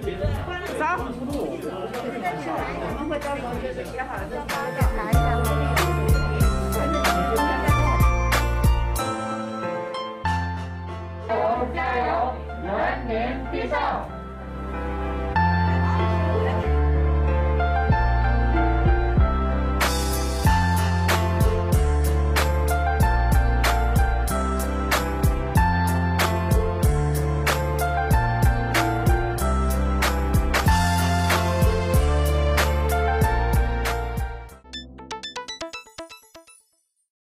走！加油，加油！人民必胜！